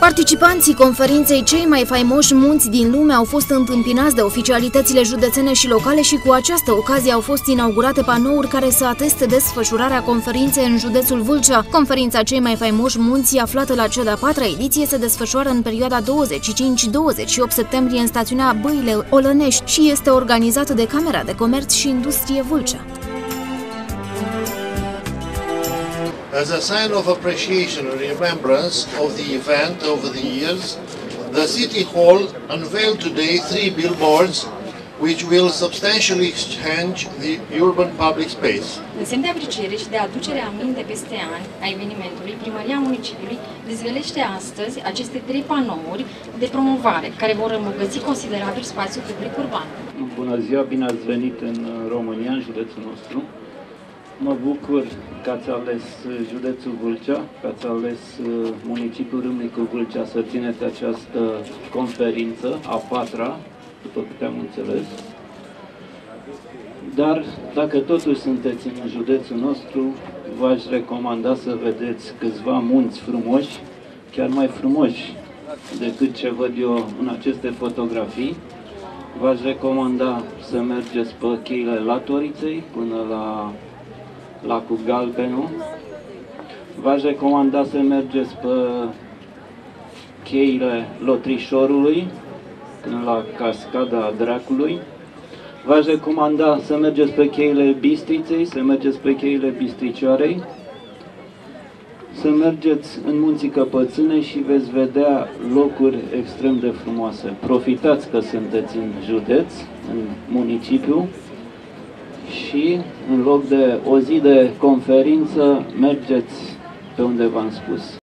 Participanții conferinței cei mai faimoși munți din lume au fost întâmpinați de oficialitățile județene și locale și cu această ocazie au fost inaugurate panouri care să ateste desfășurarea conferinței în județul Vâlcea. Conferința cei mai faimoși munți, aflată la cea de-a patra ediție, se desfășoară în perioada 25-28 septembrie în stațiunea Băile Olănești și este organizată de Camera de Comerț și Industrie Vâlcea. As a sign of appreciation and remembrance of the event over the years, the City Hall unveiled today three billboards which will substantially change the urban public space. În semn de apreciere și de aducere aminte peste ani a evenimentului, Primăria Municipiului dezvelește astăzi aceste trei panouri de promovare, care vor îmbogăți considerabil spațiul public urban. Bună ziua, bine ați venit în România, în județul nostru. Mă bucur că ați ales județul Vâlcea, că ați ales uh, municipiul Râmnicu Vâlcea să țineți această conferință, a patra, după câte am înțeles. Dar dacă totuși sunteți în județul nostru, v-aș recomanda să vedeți câțiva munți frumoși, chiar mai frumoși decât ce văd eu în aceste fotografii. V-aș recomanda să mergeți pe cheile Latoriței până la lacul Galbenu. V-aș recomanda să mergeți pe cheile Lotrișorului, până la Cascada Dracului. V-aș recomanda să mergeți pe cheile Bistriței, să mergeți pe cheile Bistricioarei, să mergeți în munții Căpățâne și veți vedea locuri extrem de frumoase. Profitați că sunteți în județ, în municipiu, și în loc de o zi de conferință mergeți pe unde v-am spus.